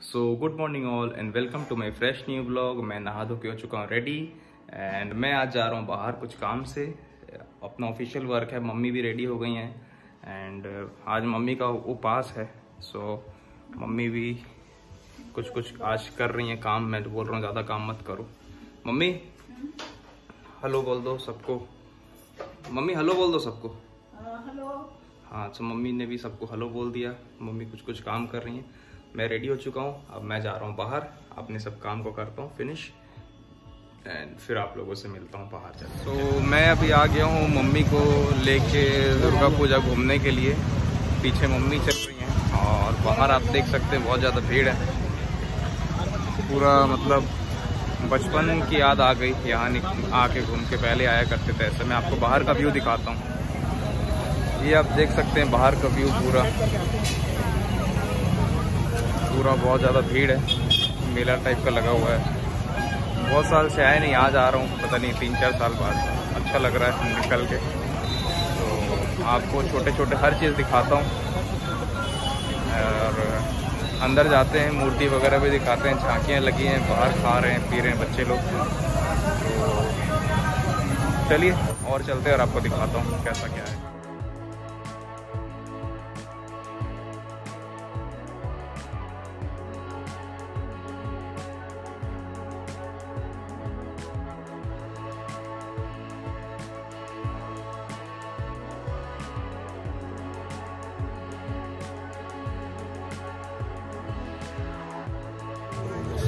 So good morning all and welcome to my fresh new blog मैं नहा धो के हो चुका हूँ रेडी एंड मैं आज जा रहा हूँ बाहर कुछ काम से। अपना ऑफिशियल वर्क है मम्मी भी रेडी हो गई हैं एंड आज मम्मी का उपास है। सो so, मम्मी भी कुछ कुछ आज कर रही हैं काम। मैं तो बोल रहा हूँ ज़्यादा काम मत करो। मम्मी हेलो बोल दो सबको। मम्मी हेलो बोल दो सबको। हेलो हाँ तो मम्मी ने भी सबको हेलो बोल दिया। मम्मी कुछ कुछ काम कर रही हैं। मैं रेडी हो चुका हूँ। अब मैं जा रहा हूँ बाहर। अपने सब काम को करता हूँ फिनिश एंड फिर आप लोगों से मिलता हूँ बाहर चल तो मैं अभी आ गया हूँ मम्मी को लेके दुर्गा पूजा घूमने के लिए। पीछे मम्मी चल रही हैं और बाहर आप देख सकते हैं, बहुत ज़्यादा भीड़ है। पूरा मतलब बचपन की याद आ गई, यहाँ आके घूम के पहले आया करते थे। ऐसे मैं आपको बाहर का व्यू दिखाता हूँ। ये आप देख सकते हैं बाहर का व्यू पूरा। पूरा बहुत ज़्यादा भीड़ है। मेला टाइप का लगा हुआ है। बहुत साल से आए नहीं, आज आ रहा हूँ। पता नहीं, तीन चार साल बाद। अच्छा लग रहा है निकल के तो आपको छोटे छोटे हर चीज़ दिखाता हूँ। और अंदर जाते हैं, मूर्ति वगैरह भी दिखाते हैं। झांकियाँ लगी हैं, बाहर खा रहे हैं, पी रहे हैं बच्चे लोग। तो चलिए, और चलते हैं और आपको दिखाता हूँ कैसा क्या है।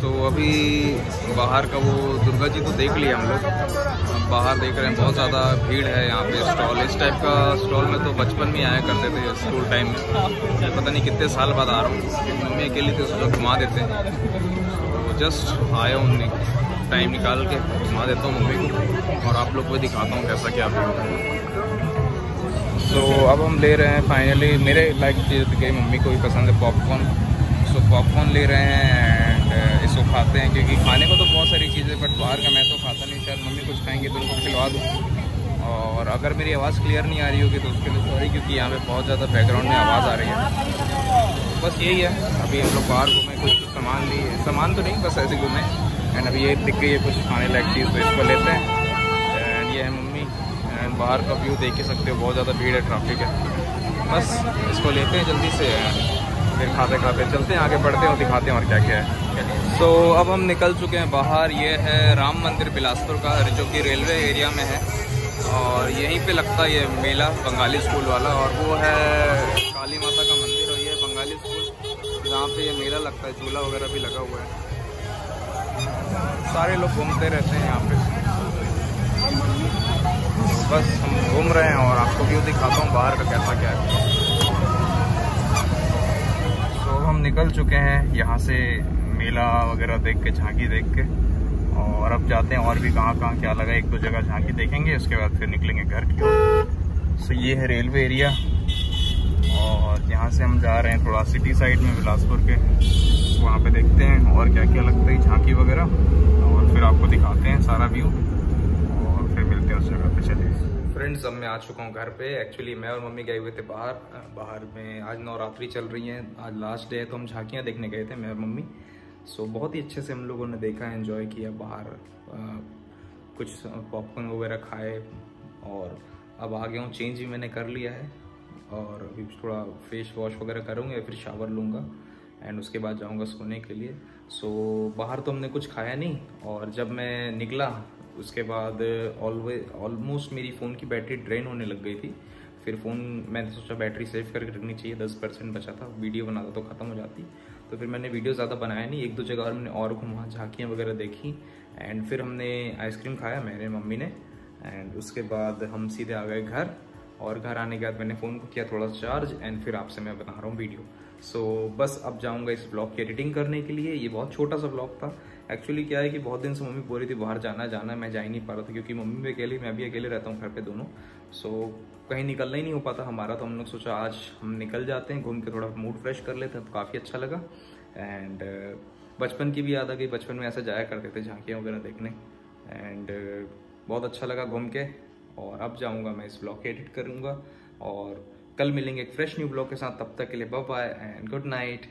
तो अभी बाहर का वो दुर्गा जी तो देख लिया हम लोग। बाहर देख रहे हैं, बहुत ज़्यादा भीड़ है यहाँ पे स्टॉल। इस टाइप का स्टॉल में तो बचपन में आया करते थे स्कूल टाइम में। पता नहीं कितने साल बाद आ रहा हूँ। मम्मी अकेली थी उसको घुमा देते हैं। तो जस्ट आया हूँ टाइम निकाल के घुमा देता हूँ मम्मी को। और आप लोग को दिखाता हूँ कैसा क्या तो अब हम ले रहे हैं फाइनली मेरे लाइक चीज़ गई मम्मी को भी पसंद है पॉपकॉर्न सो पॉपकॉर्न ले रहे हैं इसको खाते हैं, क्योंकि खाने को तो बहुत सारी चीज़ें बट बाहर का मैं तो खाता नहीं, शायद मम्मी कुछ खाएँगे तो उनको खिलवा दूँ। और अगर मेरी आवाज़ क्लियर नहीं आ रही होगी तो उसके लिए सॉरी क्योंकि यहाँ पे बहुत ज़्यादा बैकग्राउंड में आवाज़ आ रही है। बस यही है, अभी हम लोग बाहर घूमें, कुछ कुछ सामान लिए। सामान तो नहीं, बस ऐसे घूमें। एंड अभी ये दिख गई है कुछ खाने लायक चीज़ तो इसको लेते हैं। एंड ये है मम्मी। एंड बाहर का व्यू देख ही सकते हो, बहुत ज़्यादा भीड़ है ट्रैफ़िक है। बस इसको लेते हैं जल्दी से। फिर खाते खाते चलते हैं, आगे बढ़ते हैं और दिखाते हैं और क्या क्या है। तो so, अब हम निकल चुके हैं बाहर। ये है राम मंदिर बिलासपुर का जो कि रेलवे एरिया में है। और यहीं पे लगता है ये मेला बंगाली स्कूल वाला। और वो है काली माता का मंदिर और ये बंगाली स्कूल। जहाँ पे ये मेला लगता है झूला वगैरह भी लगा हुआ है। सारे लोग घूमते रहते हैं यहाँ पे। बस हम घूम रहे हैं और आपको व्यू दिखाता हूँ बाहर का कैसा क्या है। तो हम निकल चुके हैं यहाँ से मेला वगैरह देख के, झांकी देख के। और अब जाते हैं और भी कहाँ कहाँ क्या लगा, एक दो जगह झांकी देखेंगे, उसके बाद फिर निकलेंगे घर की ओर। सो ये है रेलवे एरिया। और यहाँ से हम जा रहे हैं थोड़ा सिटी साइड में, बिलासपुर के। वहाँ पे देखते हैं और क्या क्या लगता है, झांकी वगैरह। और फिर आपको दिखाते हैं सारा व्यू और फिर मिलते हैं उस जगह पे, चलिए। फ्रेंड्स अब मैं आ चुका हूँ घर पे। एक्चुअली मैं और मम्मी गए हुए थे बाहर। बाहर में आज नवरात्रि चल रही है। आज लास्ट डे है तो हम झांकियाँ देखने गए थे, मैं और मम्मी। सो बहुत ही अच्छे से हम लोगों ने देखा एंजॉय किया बाहर कुछ पॉपकॉर्न वगैरह खाए और अब आ गया हूँ चेंज भी मैंने कर लिया है और अभी थोड़ा फेस वॉश वगैरह करूँगा या फिर शावर लूँगा एंड उसके बाद जाऊँगा सोने के लिए। सो so, बाहर तो हमने कुछ खाया नहीं और जब मैं निकला उसके बाद ऑलवेज ऑलमोस्ट मेरी फ़ोन की बैटरी ड्रेन होने लग गई थी। फिर फ़ोन मैंने सोचा बैटरी सेव करके रखनी चाहिए दस परसेंट बचा था वीडियो बनाता तो ख़त्म हो जाती। तो फिर मैंने वीडियो ज़्यादा बनाया नहीं एक दो जगह और मैंने और घुमा झांकियाँ वगैरह देखी एंड फिर हमने आइसक्रीम खाया मेरे मम्मी ने एंड उसके बाद हम सीधे आ गए घर और घर आने के बाद मैंने फ़ोन को किया थोड़ा चार्ज एंड फिर आपसे मैं बना रहा हूँ वीडियो सो so, बस अब जाऊँगा इस ब्लॉग की एडिटिंग करने के लिए। ये बहुत छोटा सा ब्लॉग था। एक्चुअली क्या है कि बहुत दिन से मम्मी बोल रही थी बाहर जाना जाना मैं जा ही नहीं पा रहा था क्योंकि मम्मी भी अकेली मैं भी अकेले रहता हूँ घर पे दोनों. सो so, कहीं निकलना ही नहीं हो पाता। हमारा तो हम लोग सोचा आज हम निकल जाते हैं, घूम के थोड़ा मूड फ्रेश कर लेते हैं तो काफ़ी अच्छा लगा। एंड बचपन की भी याद आ गई, बचपन में ऐसा जाया करते थे झांकियाँ वगैरह देखने। एंड बहुत अच्छा लगा घूम के, और अब जाऊँगा मैं इस ब्लॉग एडिट करूँगा। और कल मिलेंगे एक फ्रेश न्यू ब्लॉग के साथ, तब तक के लिए बाय एंड गुड नाइट